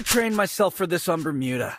I trained myself for this on Bermuda.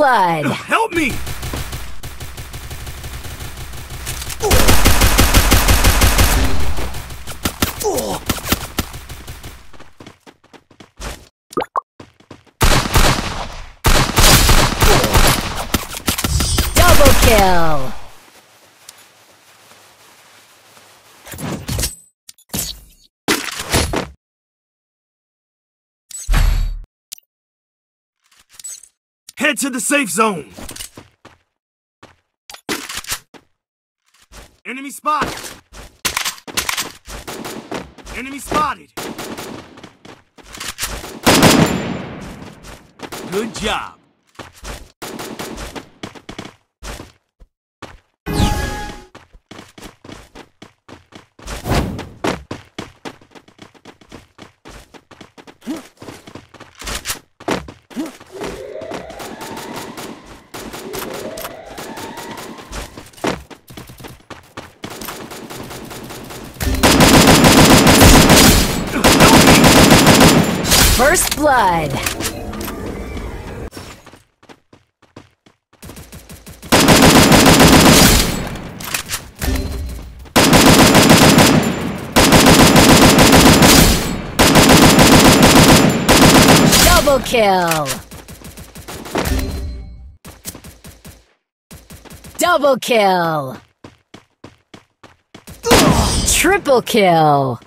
Blood. Help me! Double kill. Head to the safe zone. Enemy spotted. Enemy spotted. Good job. First blood. Double kill. Double kill. Triple kill.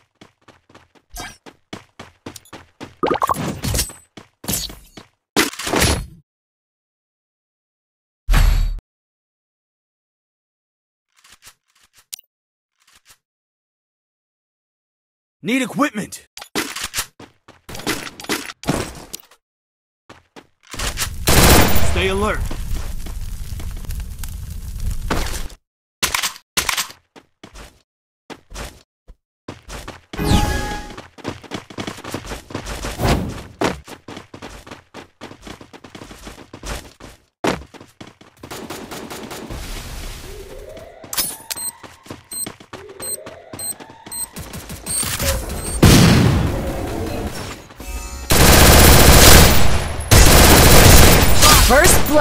Need equipment. Stay alert.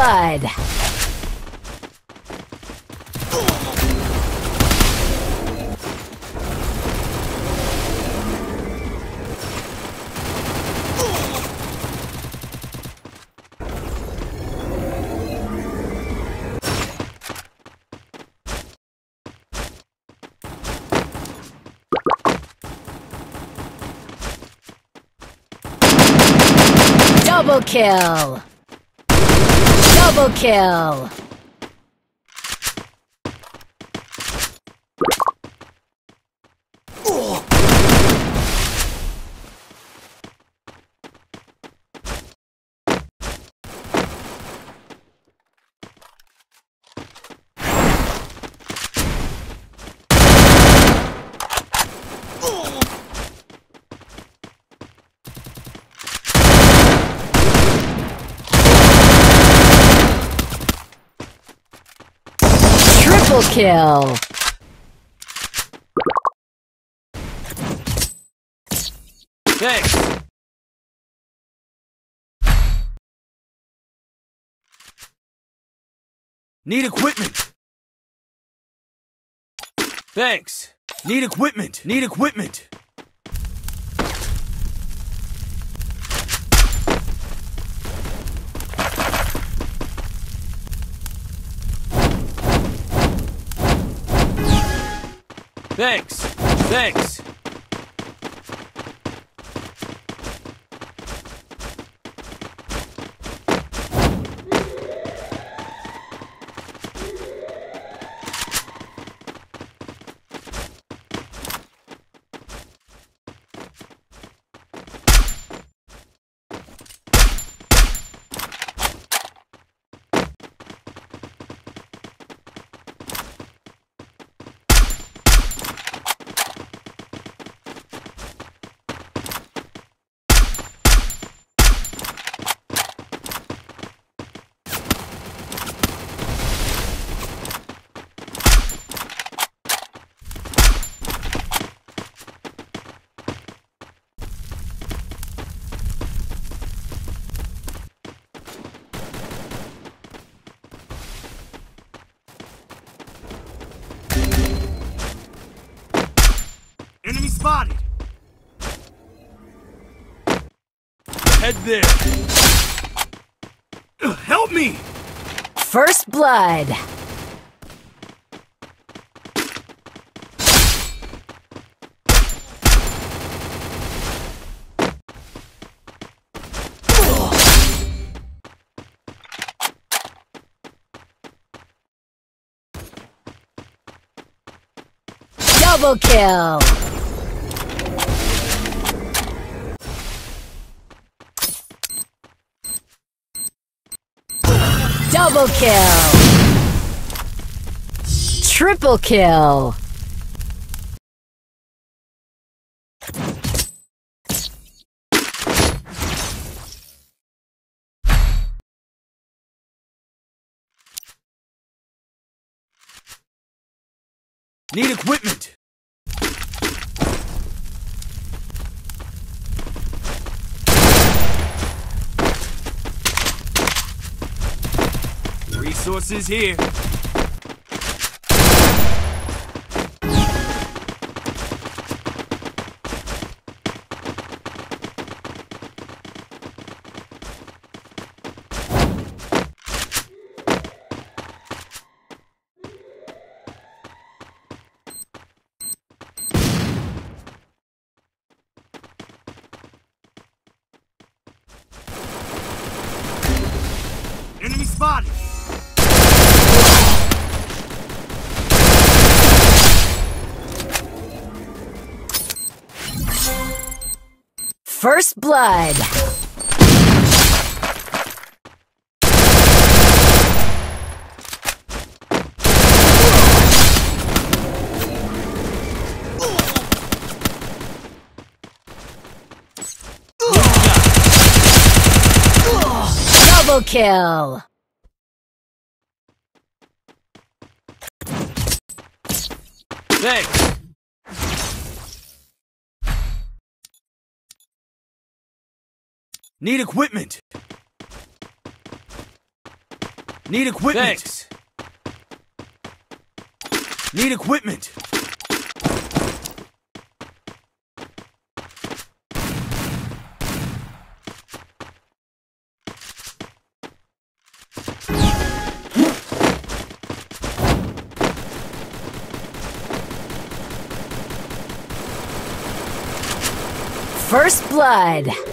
Blood. Double kill. Double kill. Triple kill. Thanks. Need equipment. Thanks. Need equipment. Need equipment. Thanks. Thanks. Enemy spotted. Head there. Help me. First blood. Double kill. Double kill. Triple kill. Need equipment. Resources here. Blood. Double kill. Thanks. Need equipment. Need equipment. Thanks. Need equipment. First blood.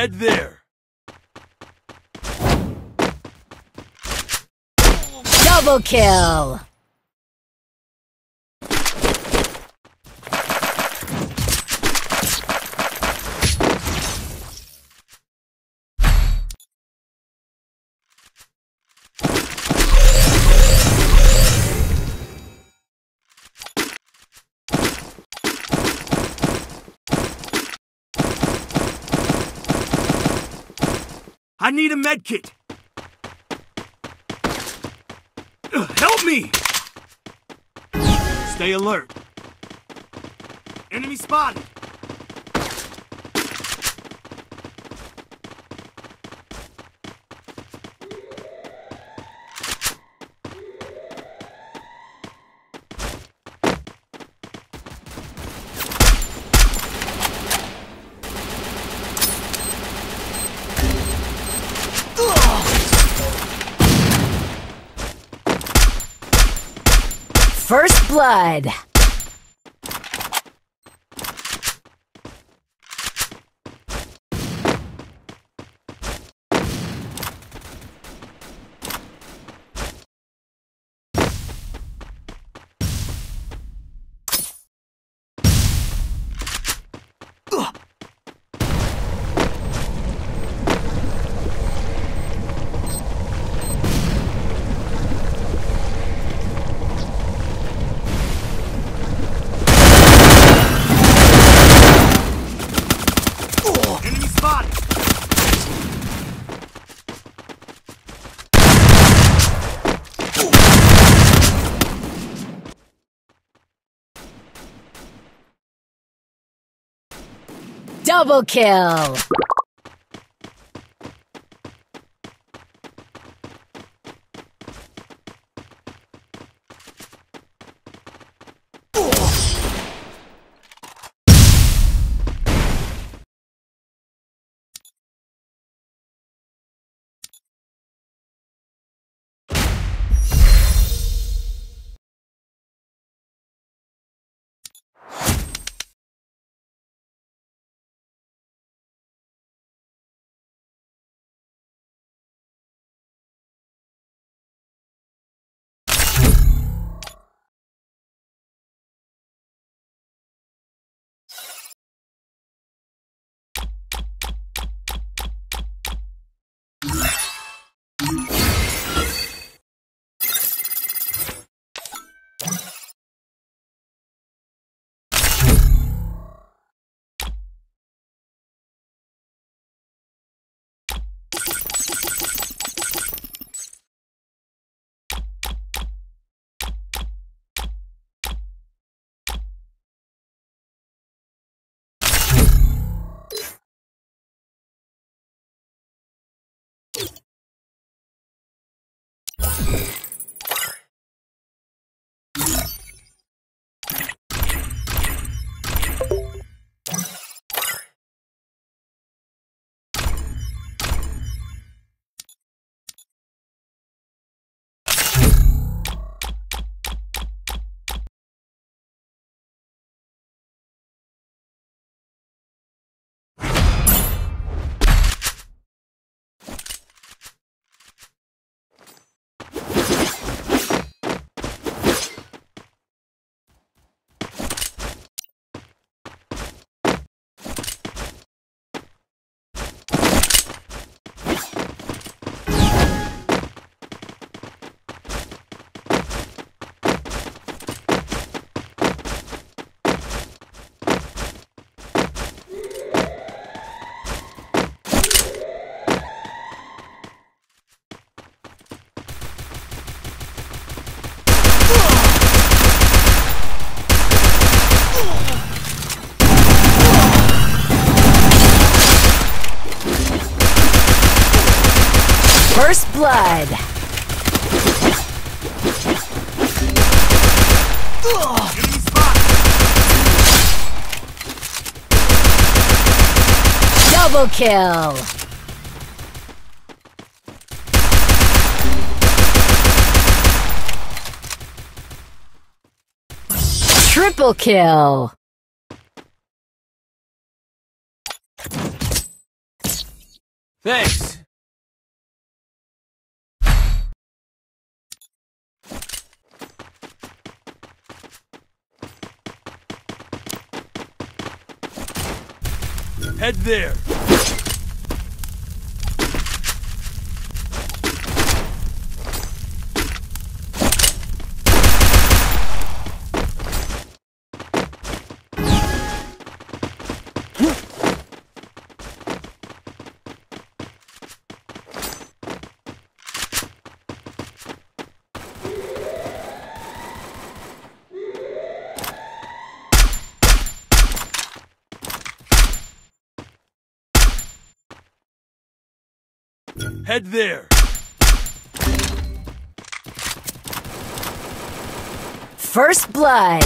Head there. Double kill. Need a med kit. Help me! Stay alert. Enemy spotted. First blood. Enemy spotted. Double kill. Double kill. Triple kill. Thanks. Head there. Head there. First blood.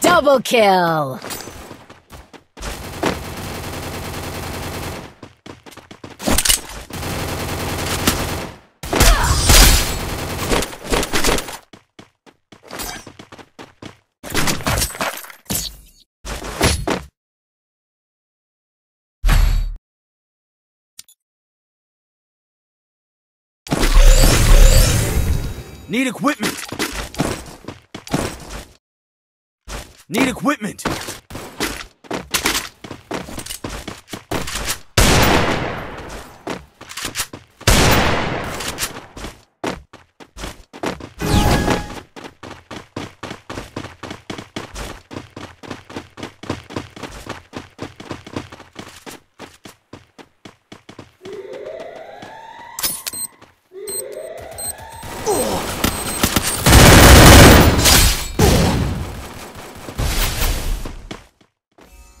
Double kill. Need equipment.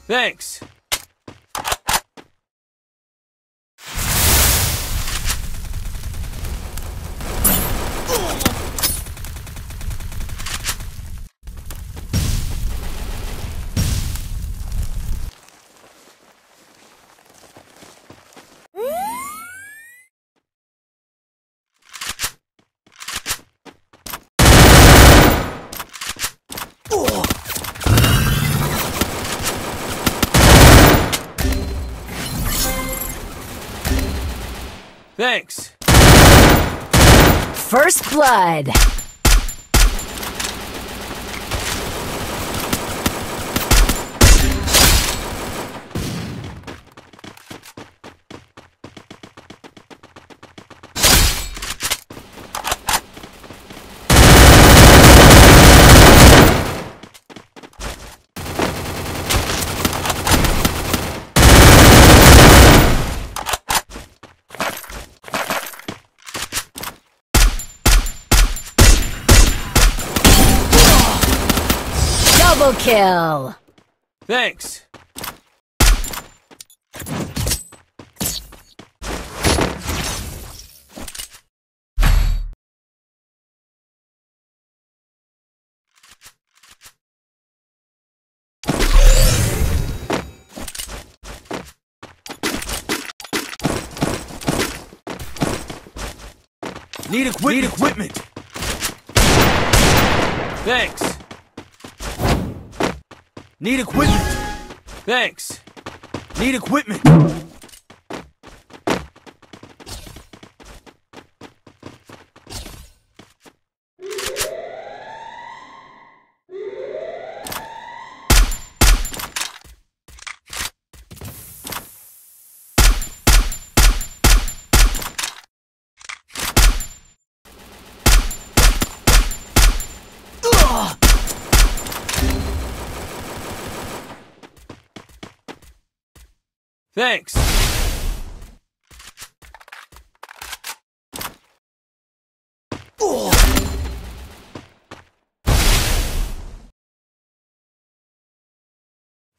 Thanks. Thanks. First blood. Double kill. Thanks. Need equipment. Need equipment. Thanks. Need equipment. Thanks. Need equipment. Thanks.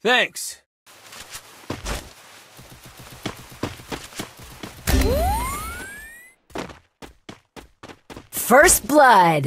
Thanks. First blood.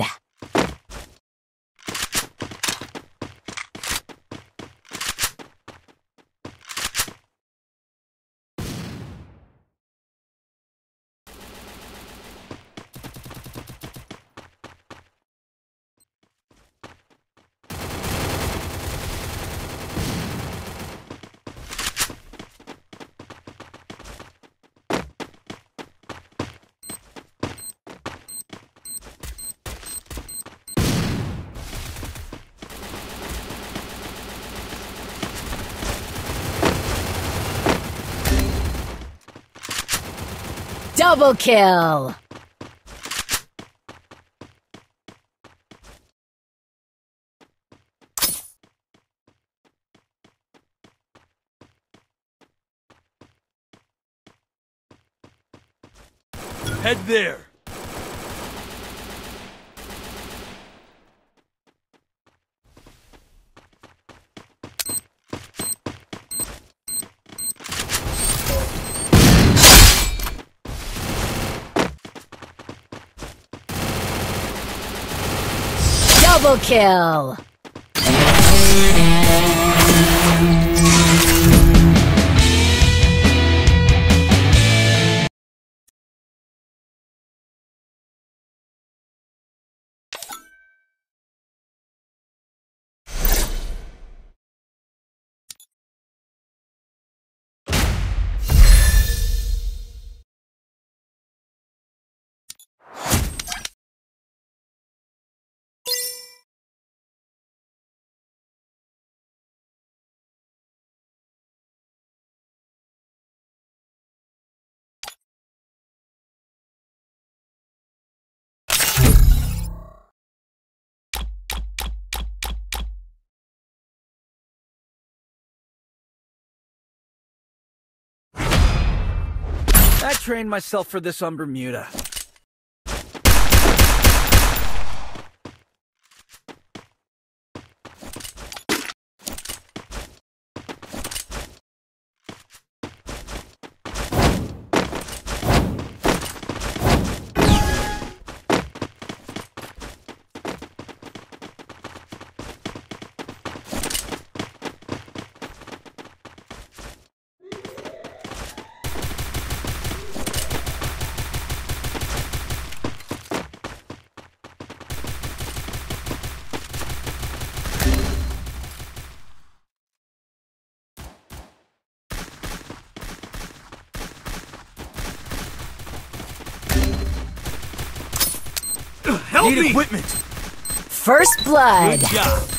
Double kill. Head there. Double kill. I trained myself for this on Bermuda. Help Need me! equipment. First blood. Good job.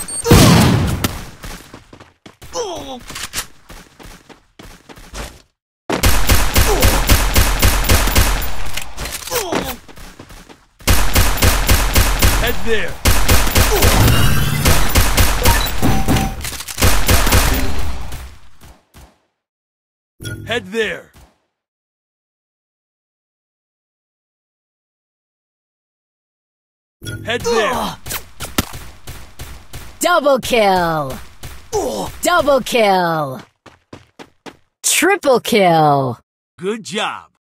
Head there. Head there. Head there. Double kill. Double kill. Triple kill. Good job.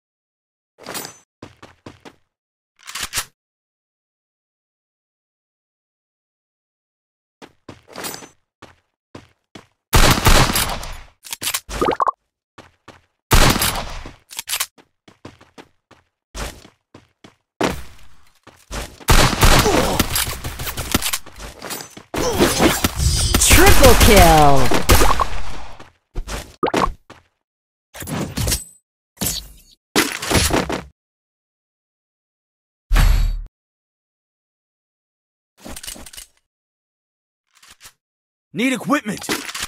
Triple kill. Need equipment.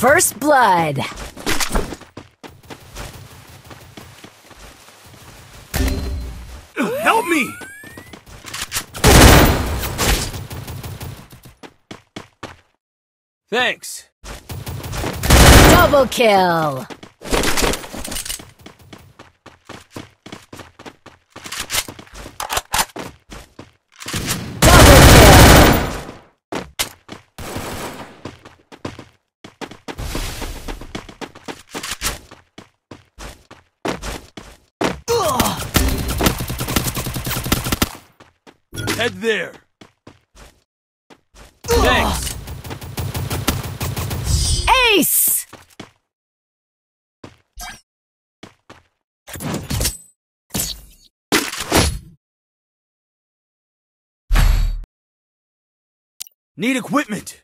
First blood. Help me! Thanks. Double kill. Need equipment.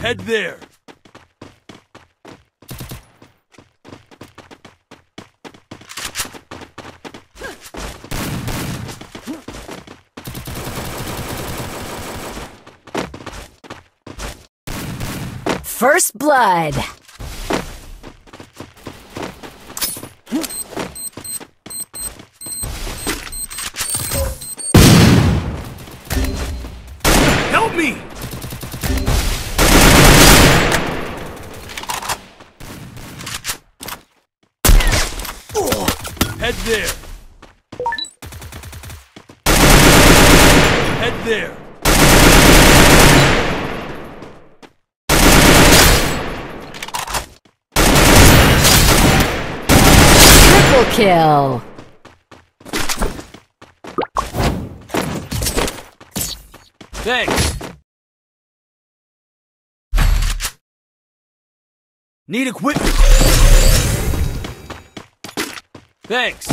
Head there. First blood. Help me! Head there. Head there. Triple Thanks. Need equipment. Thanks.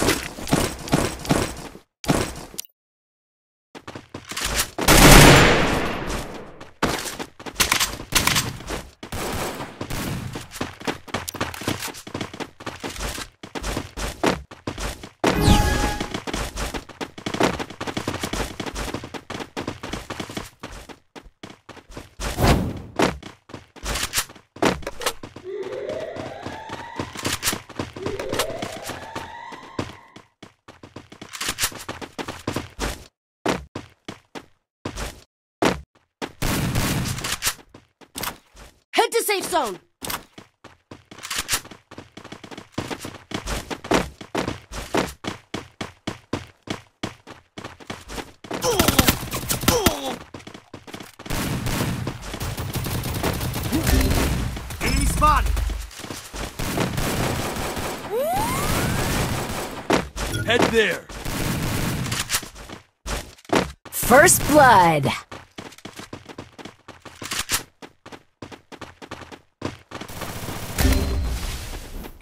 Head to safe zone. Enemy spotted! Head there. First blood.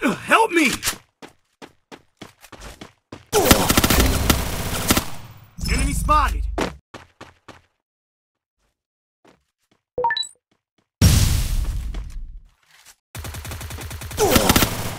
Help me! Enemy spotted!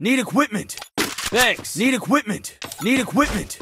Need equipment. Thanks. Need equipment. Need equipment.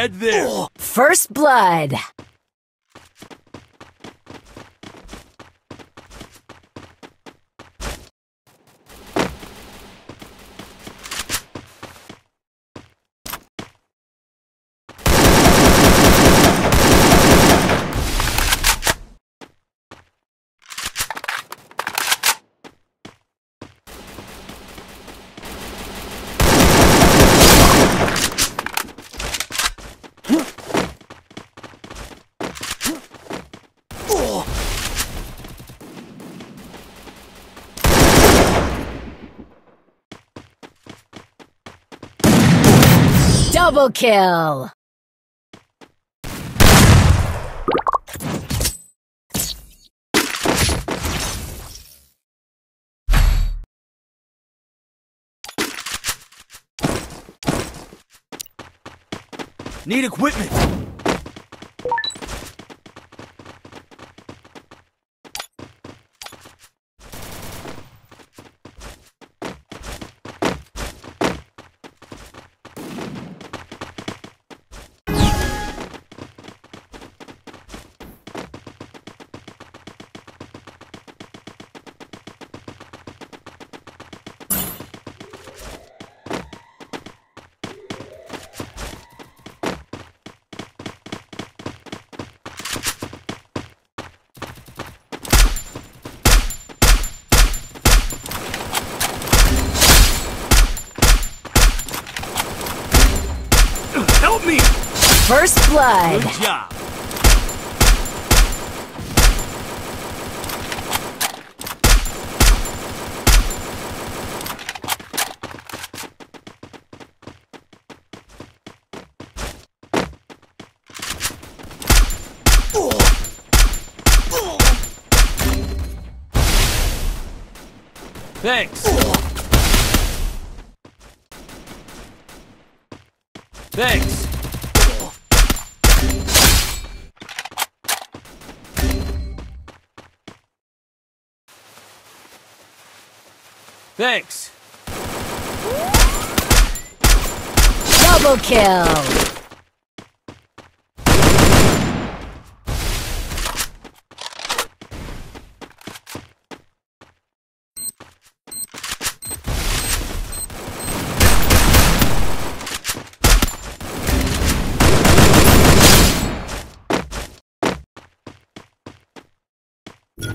Head there. First blood. Double kill. Need equipment. Help me! First blood. Good job. Thanks. Thanks. Thanks. Double kill.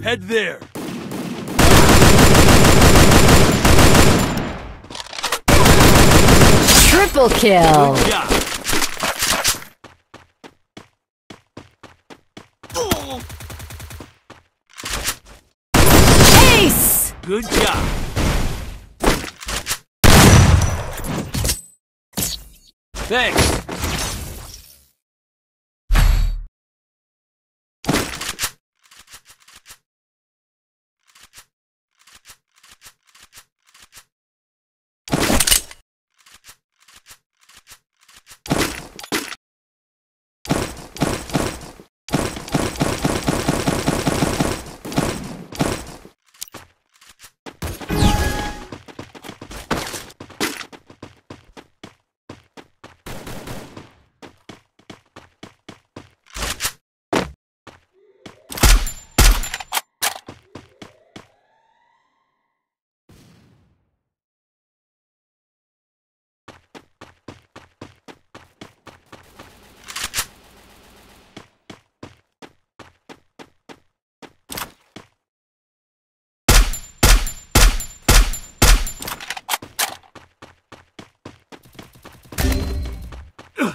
Head there. Triple kill. Ace. Good job. Thanks.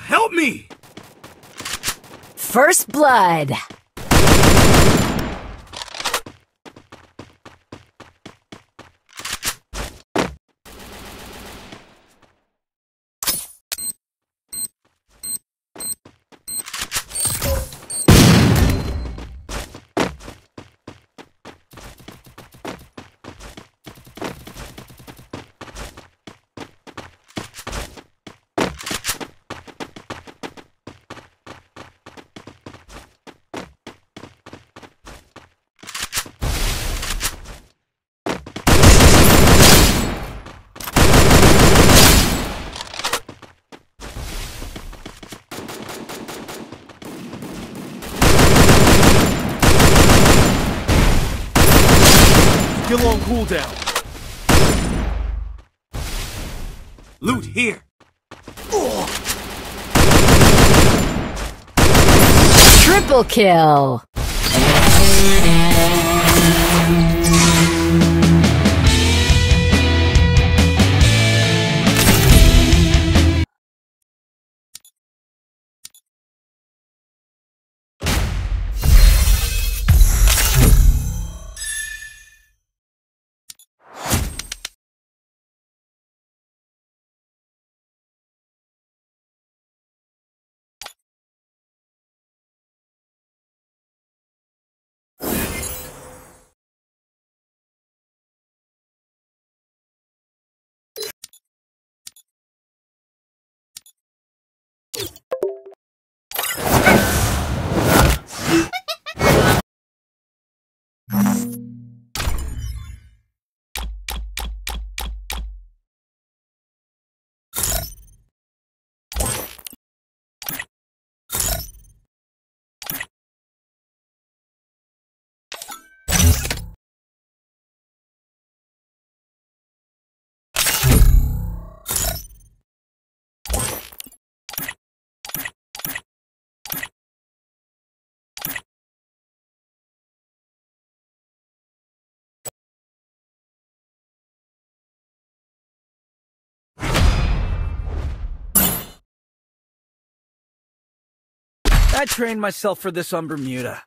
Help me! First blood. On cooldown. Loot here. Triple kill. I trained myself for this on Bermuda.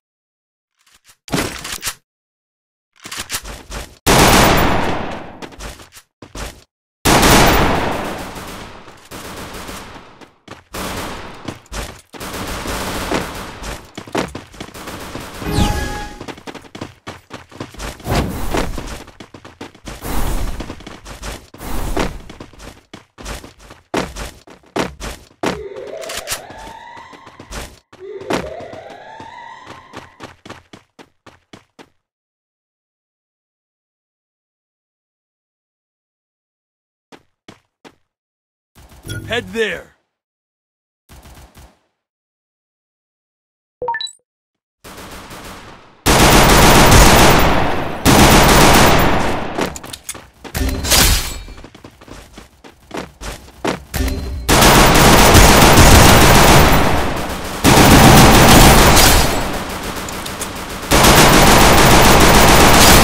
Head there.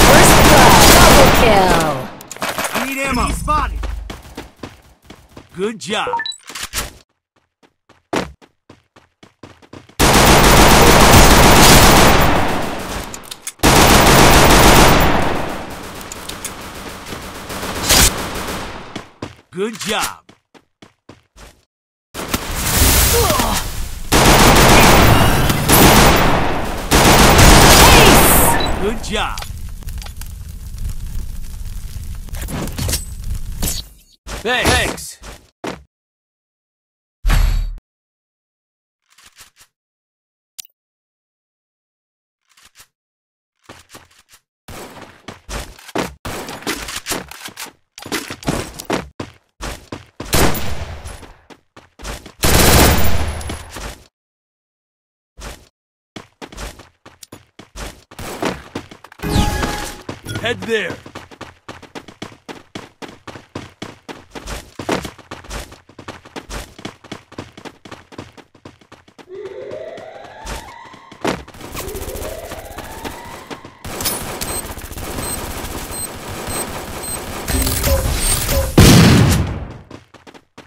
First blood. Double kill. I need ammo. spotted. Good job. Good job. Good job. Thanks. Head there.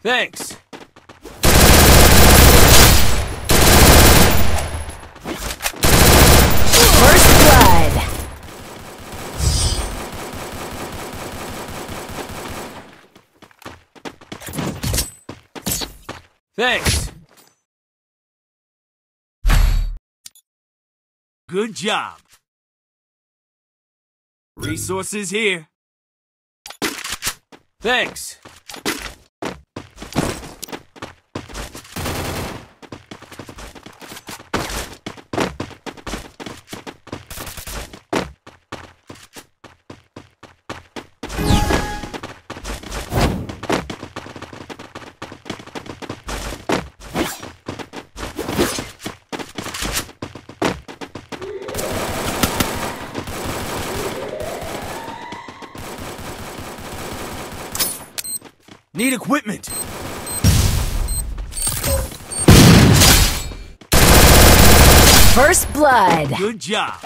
Thanks. First blood. Thanks. Good job. Resources here. Thanks. Need equipment. First blood. Good job.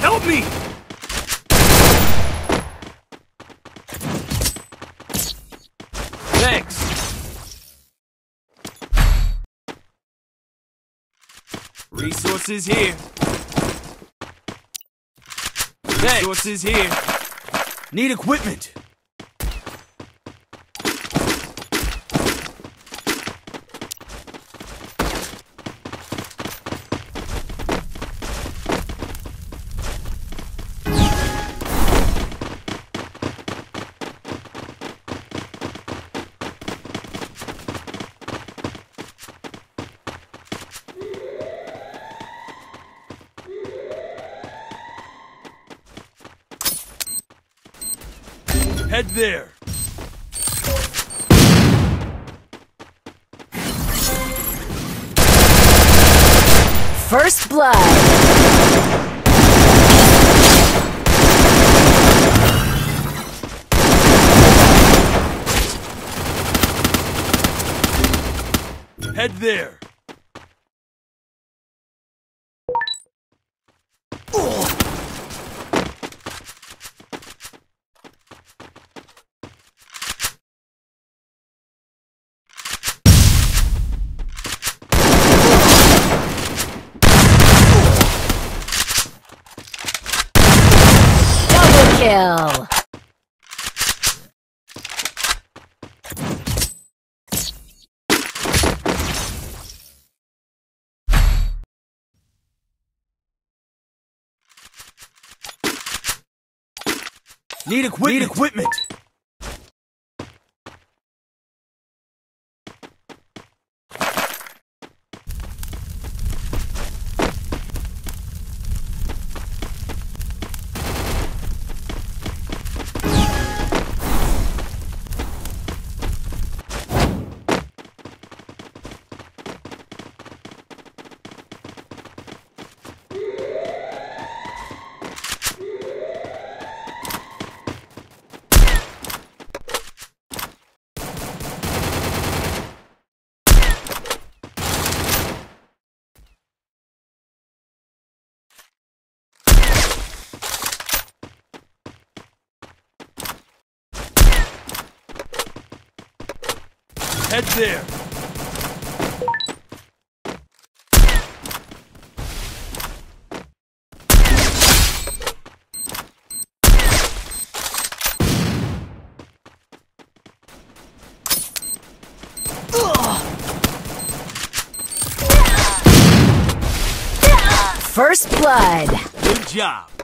Help me! Thanks. Resources here. Thanks. Resources here. Need equipment. Head there. First blood. Head there. Double kill. Need equipment. Need equipment. Head there. First blood. Good job.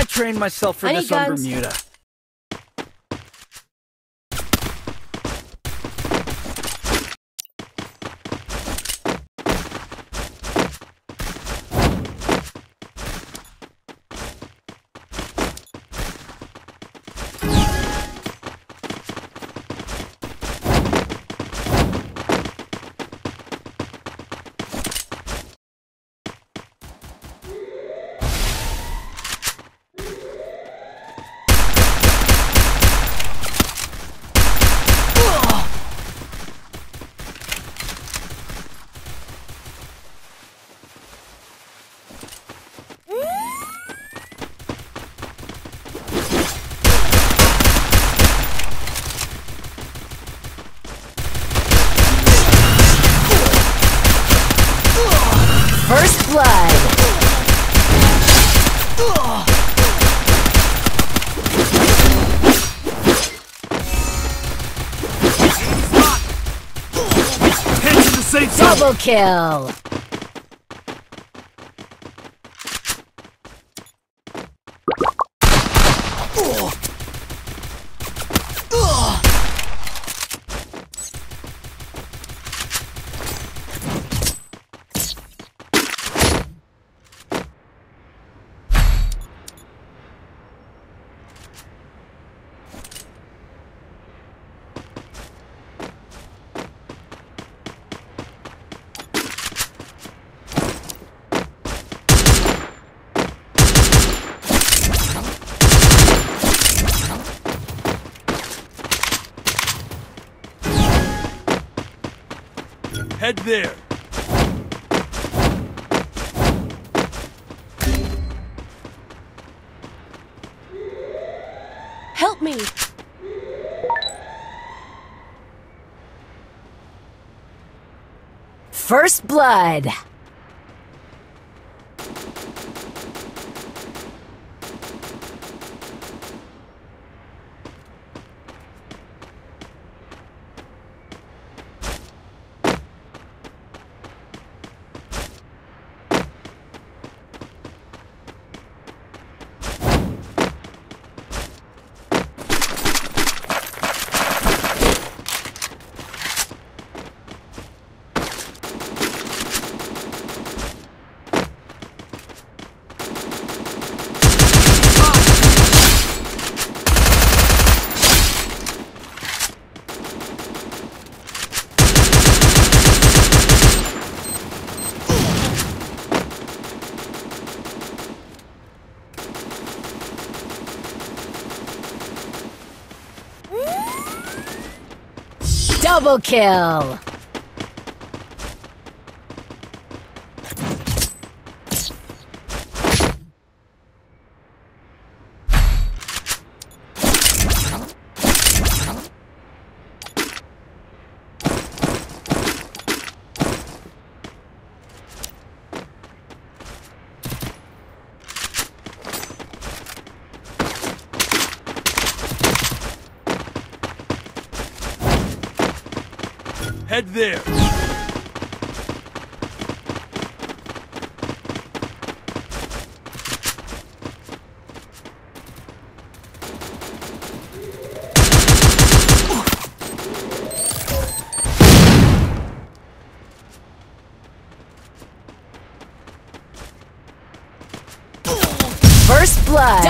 I trained myself for I this on. Bermuda. Double kill. Head there. Help me! First blood. Kill. Head there. First blood.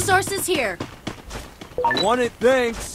Resources here. I want it, thanks.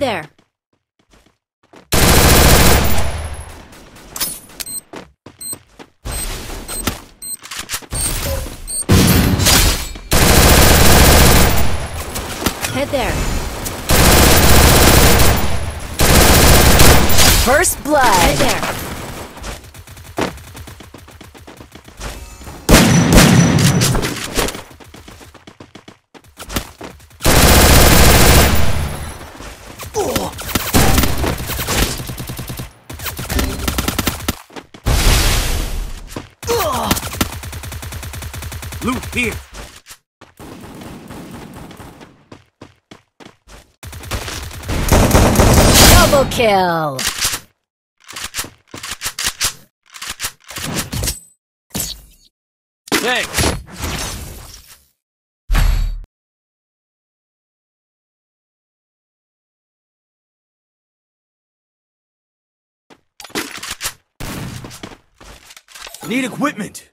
There. Head there. First Head blood. there. Loot here. Double kill. Thanks. Need equipment.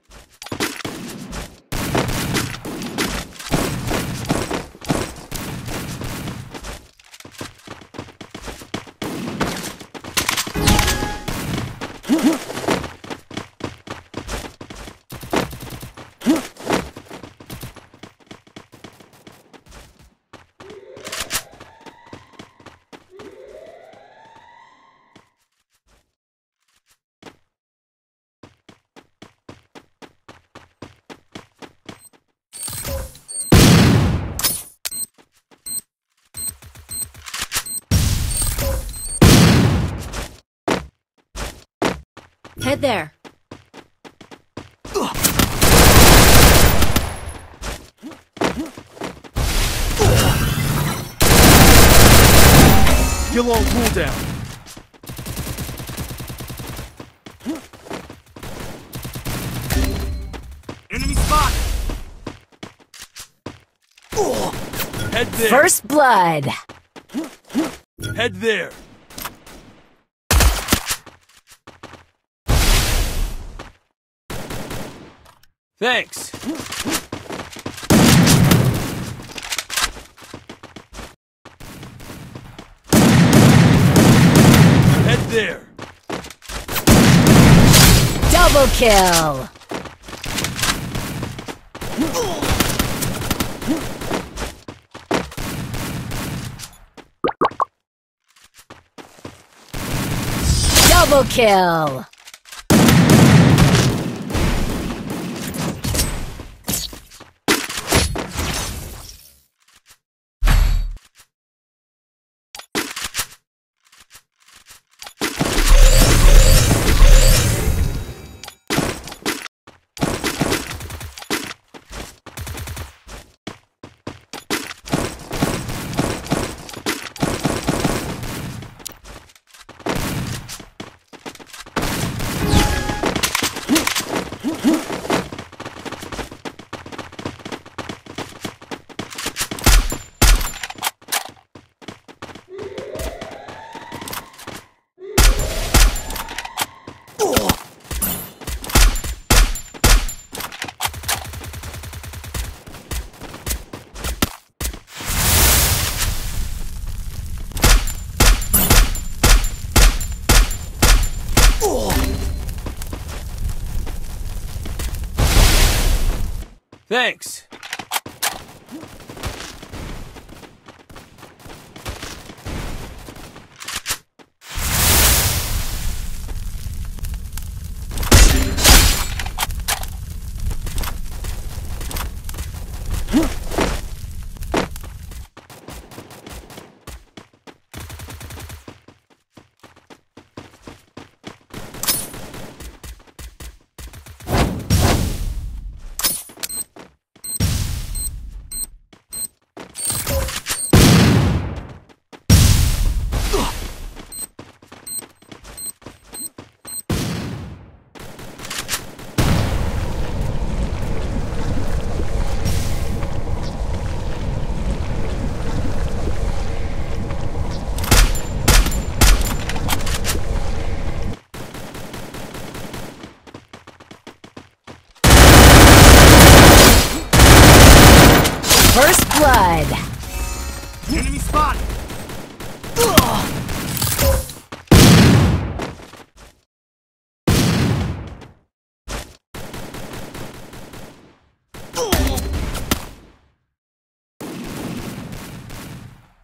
Head there. Still on cooldown. Enemy spot. Head there. First blood. Head there. Thanks. Head there. Double kill. Double kill.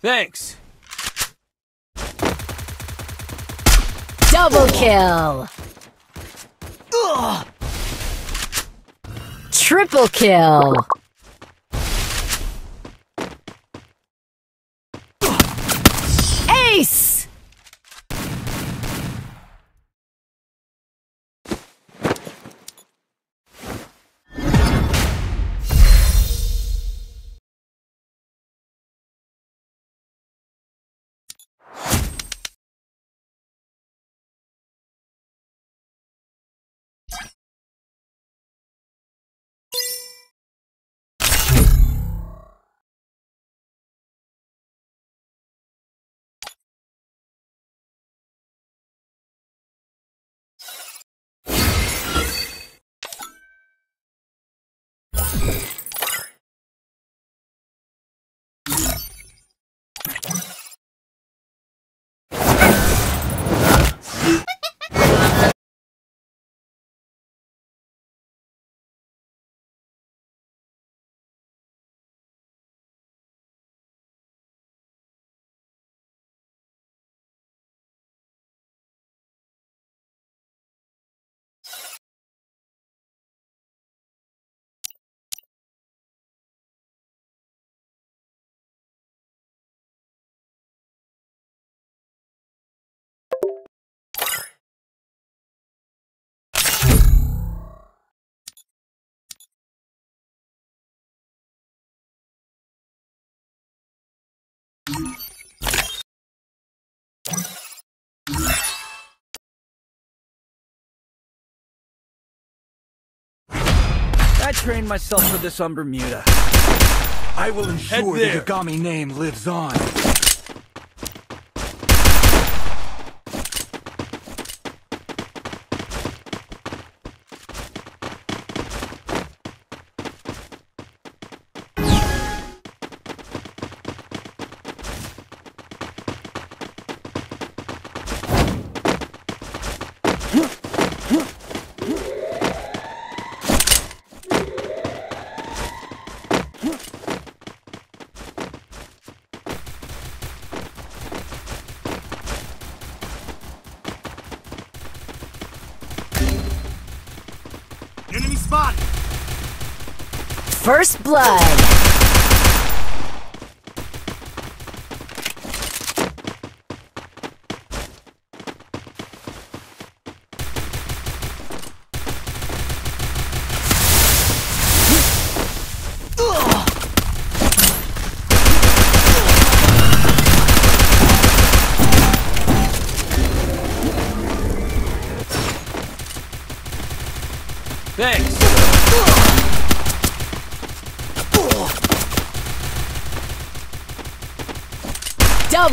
Thanks. Double kill. Triple kill. I trained myself for this on Bermuda. I will ensure the there. Yagami name lives on. First blood. Thanks.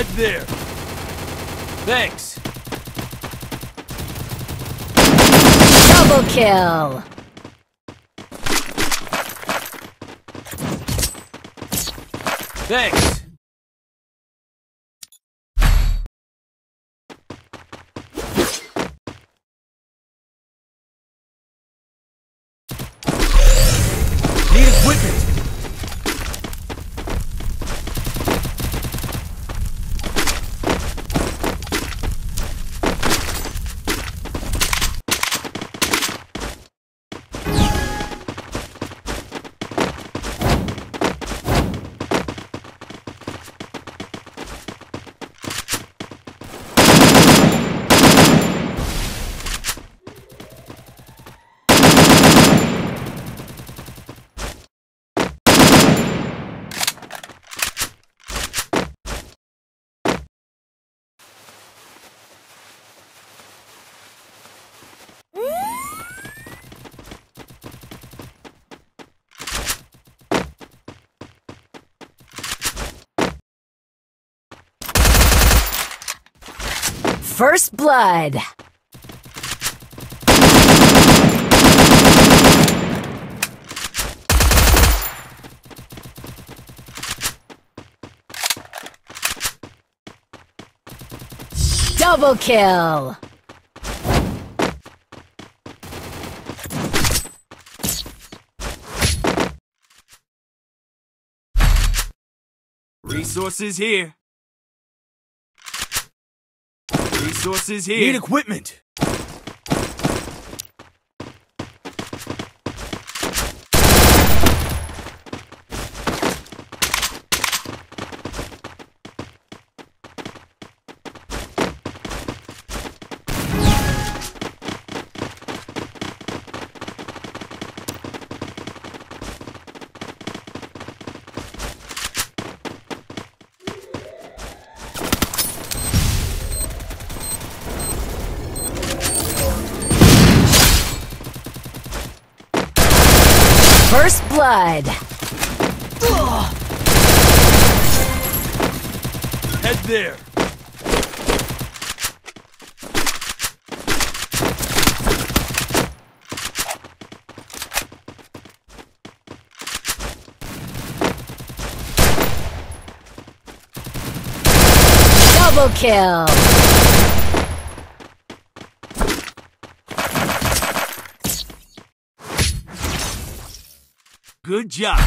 Head there. Thanks. Double kill. Thanks. First blood. Double kill. Resources here. Resources here. Need equipment. First blood. Head there. Double kill. Good job.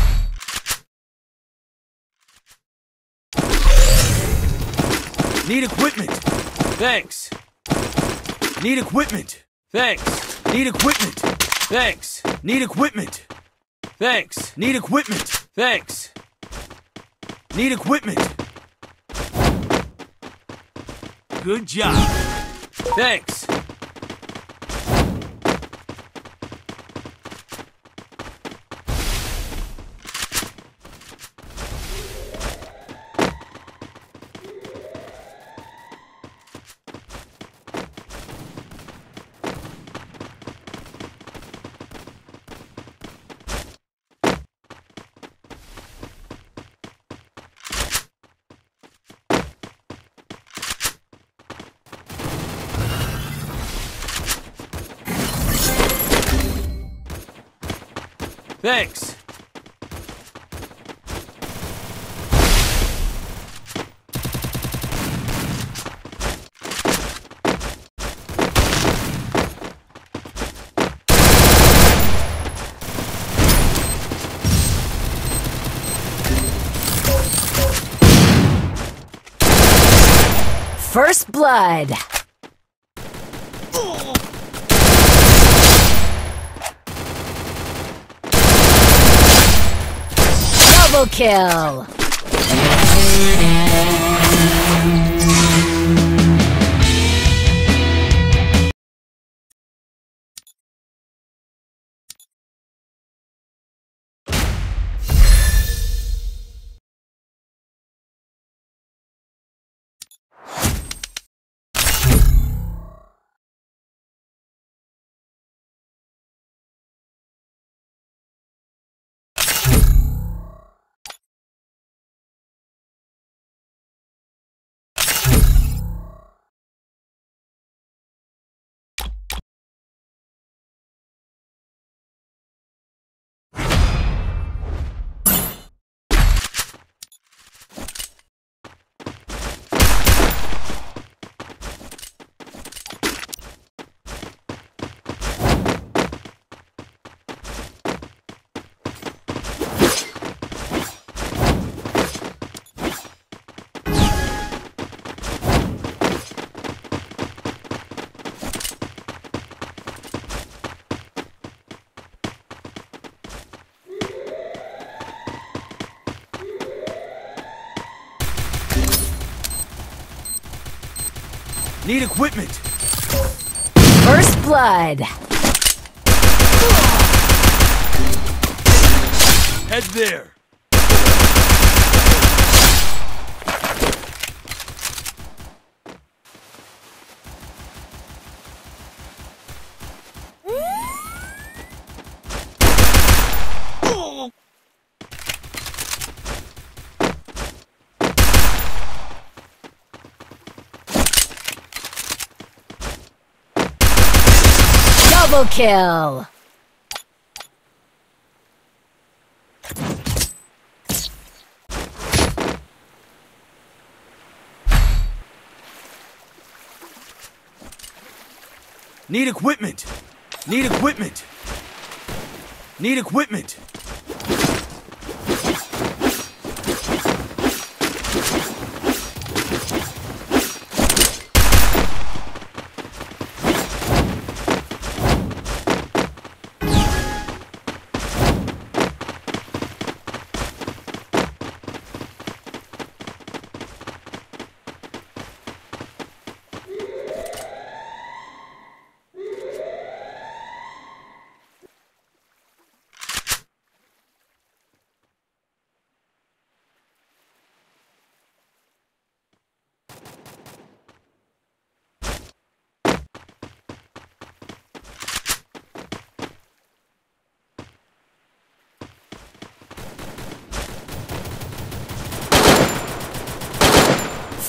Need equipment. Thanks. Need equipment. Thanks. Need equipment. Thanks. Need equipment. Thanks. Need equipment. Thanks. Need equipment. Good job. Thanks. Thanks. First blood. Double kill. Need equipment. First blood. Head there. Double kill. Need equipment. Need equipment. Need equipment.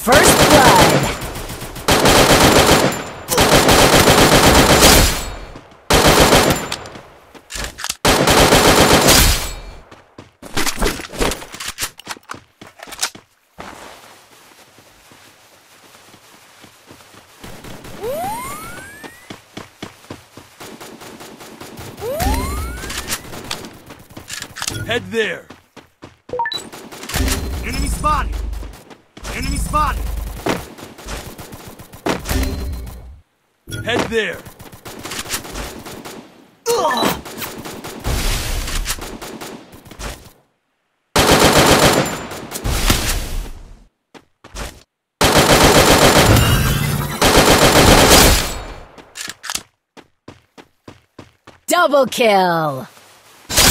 First blood. Head there. Enemy spotted. Enemy spotted. Head there. Double kill.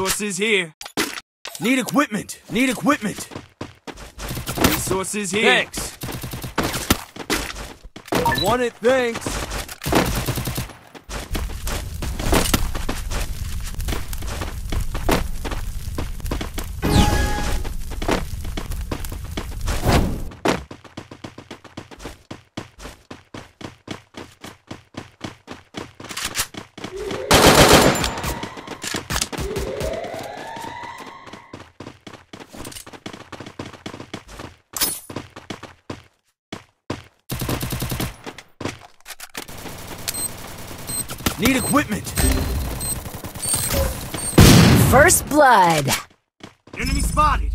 Resources here. Need equipment. Need equipment. Resources here. Thanks. I want it, thanks. Need equipment. First blood. Enemy spotted.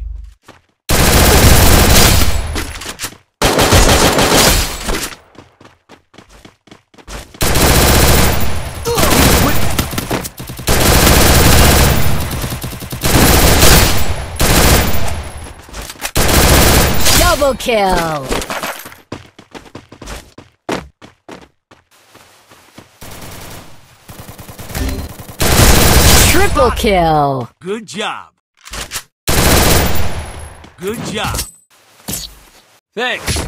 Double kill. Triple kill. Good job. Good job. Thanks.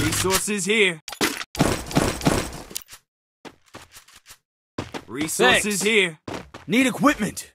Resources here. Resources Thanks. here. Need equipment.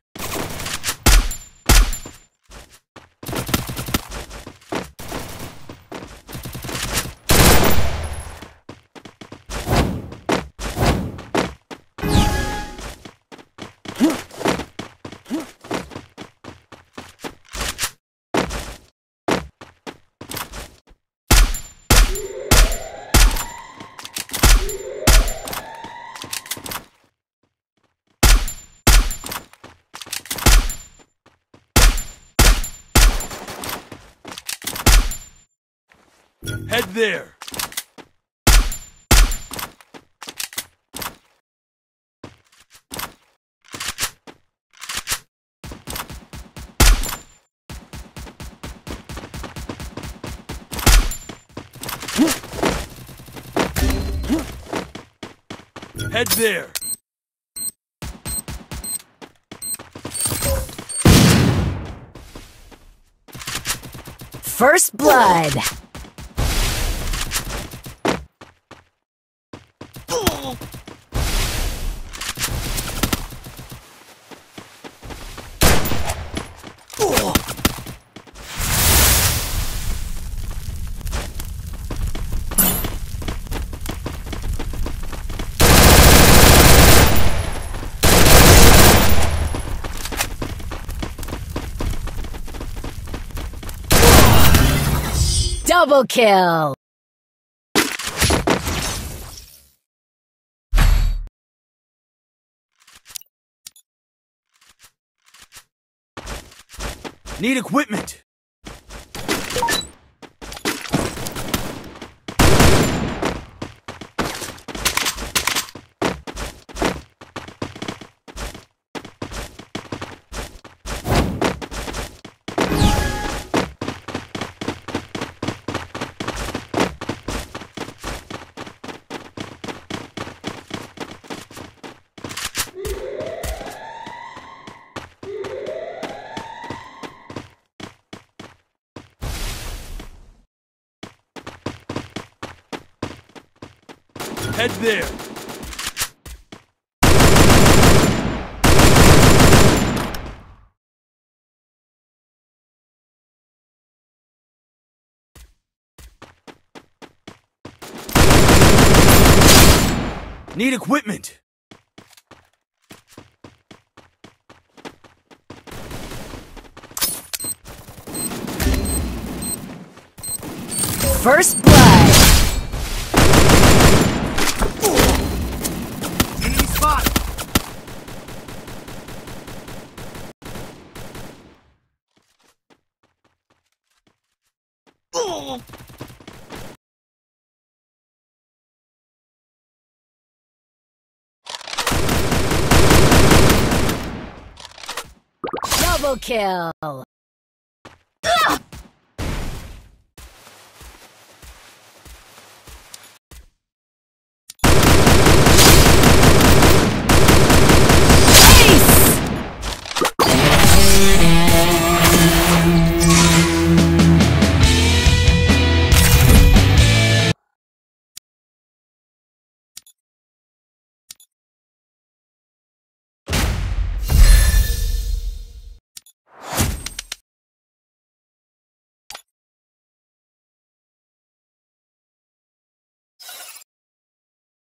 There. First blood. Double kill. Need equipment. Head there. Need equipment. First blood. Enemy spot. Double kill.